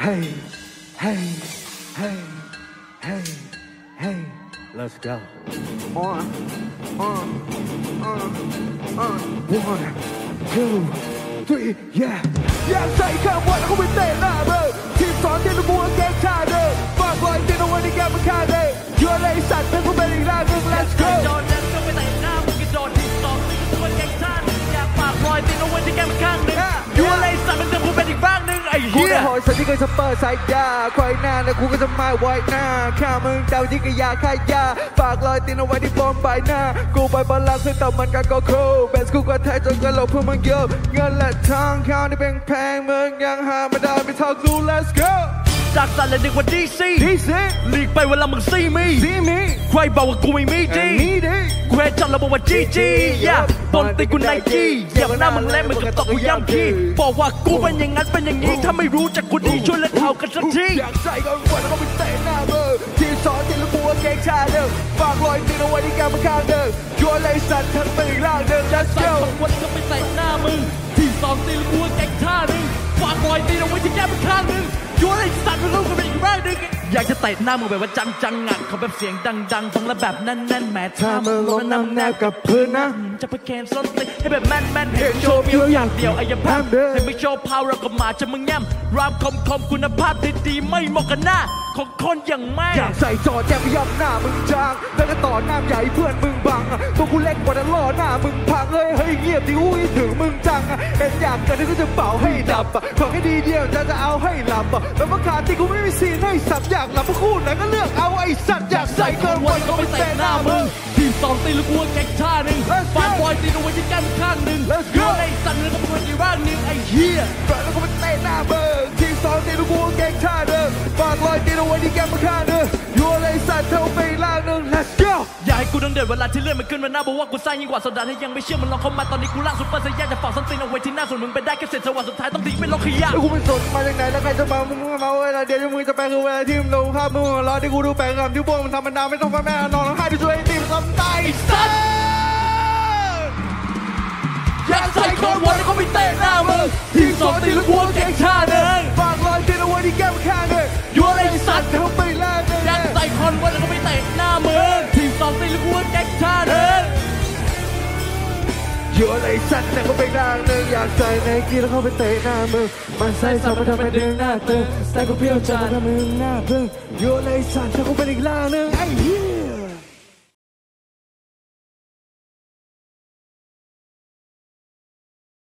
Hey, hey, hey, hey, hey, let's go. On, on, on, on. One, two, three, yeah. อยากใส่ข้ามวันแล้ว หนึ่งไอ้กูเหี้ยได้หอยสันที่เคยสเปอร์ใส่ยาควายหน้าแล้วกูก็จะมาไว้หน้าข้ามึงเดาที่กะยาค่ายาฝากรอยตีนเอาไว้ที่บอมใบหน้า กูไปบอลลังซึ่งต่อมันกันก็โคเบสกูก็ไทยจนกระโหลกเพื่อมึงเยอะเงินและทองข้าวนี่เป็นแพงมึงยังหาไม่ได้ไม่เท่ากู let's go จากสัตว์เลยนึกว่าดีซีที่สิลีกไปเวลามึงซีมีที่มีใครบอกว่ากูไม่มีดี นี่ดิกูแค่จัดระบบว่าจีจีอย่าบนตีกูไนกี้อย่ามาหน้ามึงแลมึงกับตอกกูย่ำพี่บอกว่ากูเป็นอย่างนั้นเป็นอย่างนี้ถ้าไม่รู้จักกูดีช่วยเล่นเท่ากันสักทีอยากใส่ก็วันแล้วก็ไปเตะหน้าเบอร์ทีมสอนที่ลูกบัวแกงชาเดิมฝากรอยตีนเอาไว้ที่แก้มข้างเดิมยัวเลยสัตว์ทั้งเป็นอีกร่างเดิม อยากจะเตะหน้ามึงแบบว่าจังจังๆอะเขาแบบเสียงดังๆฟังแล้วแบบแน่นๆแหมถ้ามึงลงน้ำแนบกับพื้นนะ จะไปแคนส้นตีนให้แบบแม่นแม่นๆเห็นโชว์เพียวอย่างเดียวไอ้ยาพัมให้ไม่โชว์พาวเราก็มาจะมึงแง้มรามคมคมๆคุณภาพดีๆไม่เหมาะกันหน้าของคนอย่างแม่อยากใส่จอแจมยับหน้ามึงจางแล้วก็ต่อหน้าใหญ่เพื่อนมึงบังอะ ตัวกูเล็กกว่านั้นล่อหน้ามึงพังเฮ้ยเฮ้ยเงียบดิอุ้ยถึงมึงจังอะเอ็นอยากกันที่กูจะเป่าให้ดับอะของให้ดีเดียวจะจะเอาให้หลับอะแล้วมาขาดที่กูไม่มีซีนให้สับอยากหลับพวกคู่ไหนก็เลือกเอาไอ้สัตว์อยากใส่เกินวันก็ไปเตะหน้ามึงทีมสองตีลูกวัวแก๊กท่าหนึ่ง Let's go ฟาดบอยตีลูกวัวที่แก้มข้างหนึ่ง Let's go ยัวไอ้สัตว์เนื้อก็เป็นอีกร่างหนึ่งไอ้เหี้ยแล้วก็ไปเตะหน้าเบอร์ทีมสองตีลูกบัวเก่งชาเดิมฝากรอยตีเอาไว้ที่แก้มข้าง กูต้องเดือดเวลาที่เลื่อนมันขึ้นมาหน้าบอกว่ากูสร้างยิ่งกว่าโซดาที่ยังไม่เชื่อมันลองเข้ามาตอนนี้กูร่างซุปเปอร์ไซย่าจะฝากส้นตีนเอาไว้ที่หน้าส่วนมึงไปได้แค่เศษสว่างสุดท้ายต้องทิ้งเป็นโลกขยะแล้กูเป็นสนมาจากไหนแล้วใครจะมามึงมาเวลาเดียวที่มึงจะไปคือเวลาที่มึงลงภาพมึงหัวเรอที่กูดูแปลงคำที่พวกมันธรรมดาไม่ต้องมาแม่นอนร้องไห้ที่ช่วยตีมคำตายสัตว์อยากใส่คอนวันแล้วก็ไปเตะหน้ามึงทีมสองตีลูกวัวแก๊กท่าหนึ่งฝากรอยตีเอาไว้ที่แก้มข้างเลยยัวไอ้สัตว์เท่าไปล่งเลยยัดใส่คอนไว้แล้วก็ไปเตะหน้ามึ งทีมสองตีลูกวัวแก๊กท่าหนึ่งอยู่อะไรสัตว์แต่ก็ไปล่างหนึ่งอยากใส่ในกีแล้วเข้าไปเตะหน้ามึงมันใส่สับมาทำให้ดึงหน้าตึงแต่ก็เพี้ยวจานทำให้มึงหน้าพึ่งอยู่อะไรสัตว์แต่ก็เป็นอีกล่างหนึ่งไอ้เหี้ย